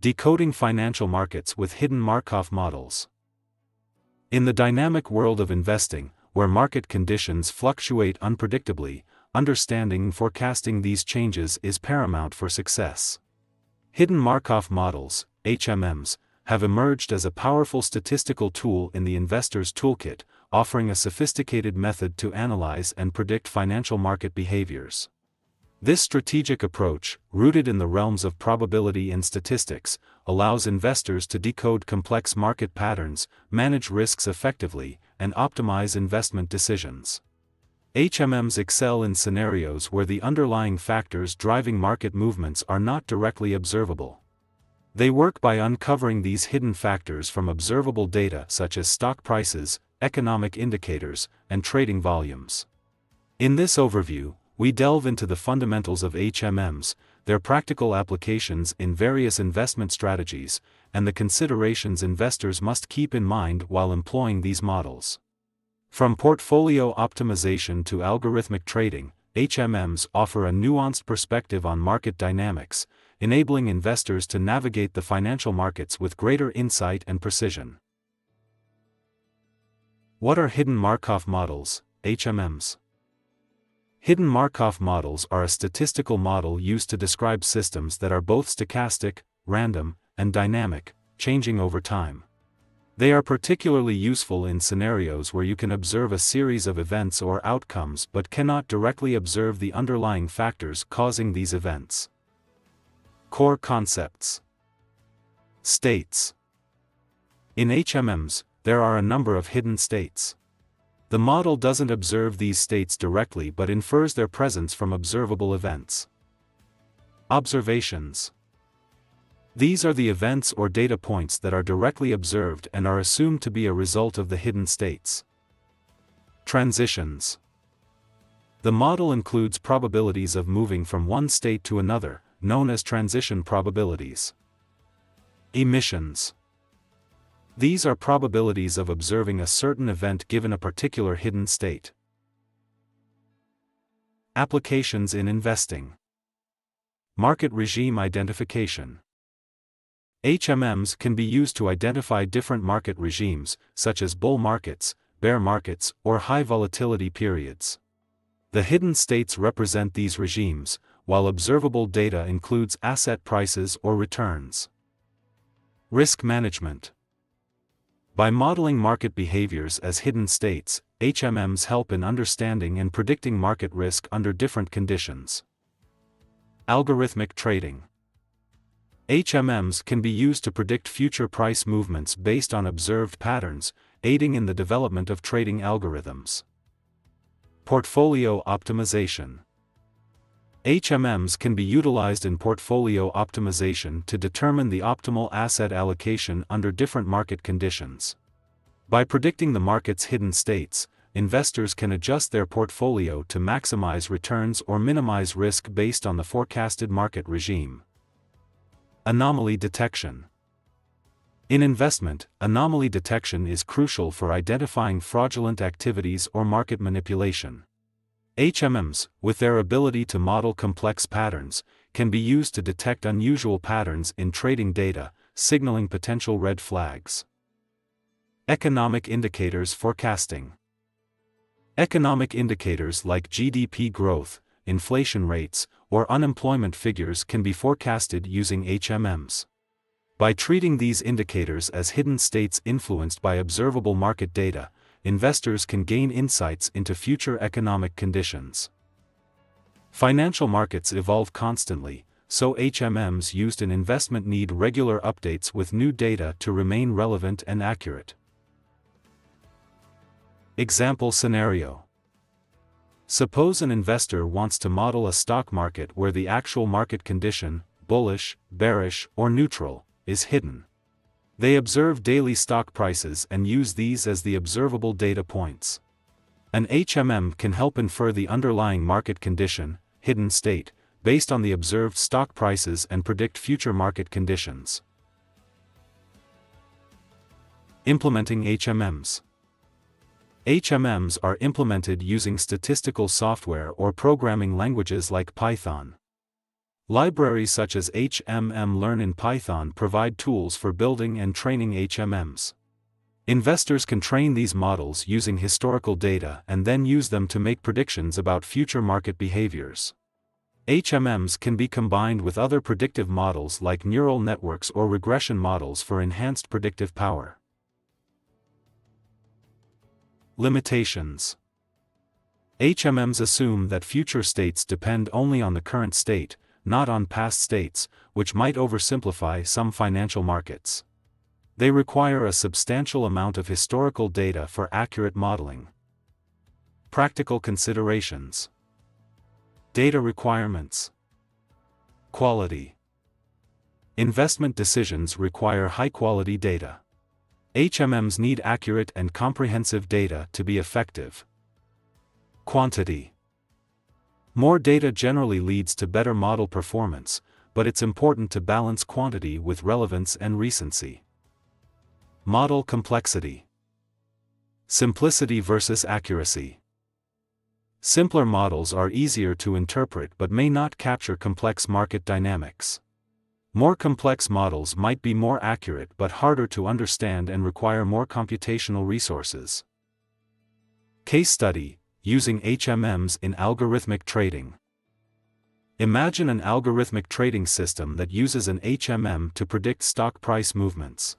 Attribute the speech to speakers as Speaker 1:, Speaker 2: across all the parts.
Speaker 1: Decoding Financial Markets with Hidden Markov Models. In the dynamic world of investing, where market conditions fluctuate unpredictably, understanding and forecasting these changes is paramount for success. Hidden Markov models, HMMs, have emerged as a powerful statistical tool in the investor's toolkit, offering a sophisticated method to analyze and predict financial market behaviors. This strategic approach, rooted in the realms of probability and statistics, allows investors to decode complex market patterns, manage risks effectively, and optimize investment decisions. HMMs excel in scenarios where the underlying factors driving market movements are not directly observable. They work by uncovering these hidden factors from observable data such as stock prices, economic indicators, and trading volumes. In this overview, we delve into the fundamentals of HMMs, their practical applications in various investment strategies, and the considerations investors must keep in mind while employing these models. From portfolio optimization to algorithmic trading, HMMs offer a nuanced perspective on market dynamics, enabling investors to navigate the financial markets with greater insight and precision. What are hidden Markov models, HMMs? Hidden Markov models are a statistical model used to describe systems that are both stochastic, random, and dynamic, changing over time. They are particularly useful in scenarios where you can observe a series of events or outcomes but cannot directly observe the underlying factors causing these events. Core Concepts States In HMMs, there are a number of hidden states. The model doesn't observe these states directly but infers their presence from observable events. Observations These are the events or data points that are directly observed and are assumed to be a result of the hidden states. Transitions The model includes probabilities of moving from one state to another, known as transition probabilities. Emissions these are probabilities of observing a certain event given a particular hidden state. Applications in investing. Market regime identification. HMMs can be used to identify different market regimes, such as bull markets, bear markets, or high volatility periods. The hidden states represent these regimes, while observable data includes asset prices or returns. Risk management. By modeling market behaviors as hidden states, HMMs help in understanding and predicting market risk under different conditions. Algorithmic trading. HMMs can be used to predict future price movements based on observed patterns, aiding in the development of trading algorithms. Portfolio optimization. HMMs can be utilized in portfolio optimization to determine the optimal asset allocation under different market conditions. By predicting the market's hidden states, investors can adjust their portfolio to maximize returns or minimize risk based on the forecasted market regime. Anomaly detection. In investment, anomaly detection is crucial for identifying fraudulent activities or market manipulation. HMMs, with their ability to model complex patterns, can be used to detect unusual patterns in trading data, signaling potential red flags. Economic Indicators Forecasting Economic indicators like GDP growth, inflation rates, or unemployment figures can be forecasted using HMMs. By treating these indicators as hidden states influenced by observable market data, investors can gain insights into future economic conditions. Financial markets evolve constantly, so HMMs used in investment need regular updates with new data to remain relevant and accurate. Example scenario Suppose an investor wants to model a stock market where the actual market condition, bullish, bearish, or neutral, is hidden. They observe daily stock prices and use these as the observable data points. An HMM can help infer the underlying market condition, hidden state, based on the observed stock prices and predict future market conditions. Implementing HMMs HMMs are implemented using statistical software or programming languages like Python. Libraries such as HMM Learn in Python provide tools for building and training HMMs. Investors can train these models using historical data and then use them to make predictions about future market behaviors. HMMs can be combined with other predictive models like neural networks or regression models for enhanced predictive power. Limitations HMMs assume that future states depend only on the current state, not on past states, which might oversimplify some financial markets. They require a substantial amount of historical data for accurate modeling. Practical considerations Data requirements Quality Investment decisions require high-quality data. HMMs need accurate and comprehensive data to be effective. Quantity More data generally leads to better model performance, but it's important to balance quantity with relevance and recency. Model complexity. Simplicity versus accuracy. Simpler models are easier to interpret but may not capture complex market dynamics. More complex models might be more accurate but harder to understand and require more computational resources. Case study Using HMMs in algorithmic trading. Imagine an algorithmic trading system that uses an HMM to predict stock price movements.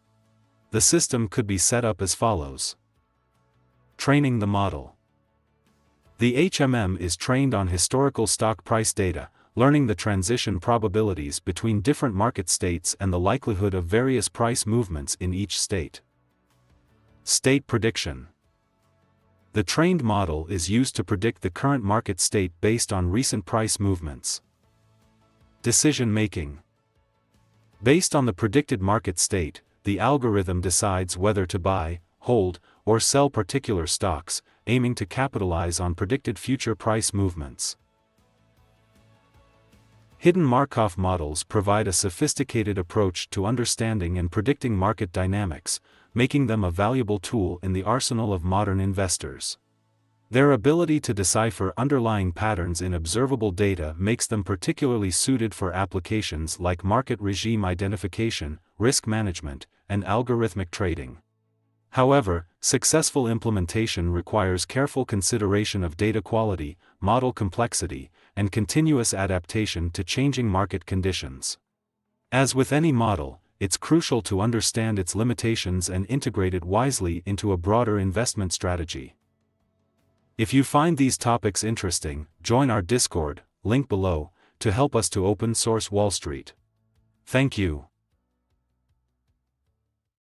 Speaker 1: The system could be set up as follows. Training the model. The HMM is trained on historical stock price data, learning the transition probabilities between different market states and the likelihood of various price movements in each state. State prediction. The trained model is used to predict the current market state based on recent price movements. Decision making. Based on the predicted market state, the algorithm decides whether to buy, hold, or sell particular stocks, aiming to capitalize on predicted future price movements. Hidden Markov models provide a sophisticated approach to understanding and predicting market dynamics, making them a valuable tool in the arsenal of modern investors. Their ability to decipher underlying patterns in observable data makes them particularly suited for applications like market regime identification, risk management, and algorithmic trading. However, successful implementation requires careful consideration of data quality, model complexity, and continuous adaptation to changing market conditions. As with any model, it's crucial to understand its limitations and integrate it wisely into a broader investment strategy. If you find these topics interesting, join our Discord, link below, to help us to open source Wall Street. Thank you.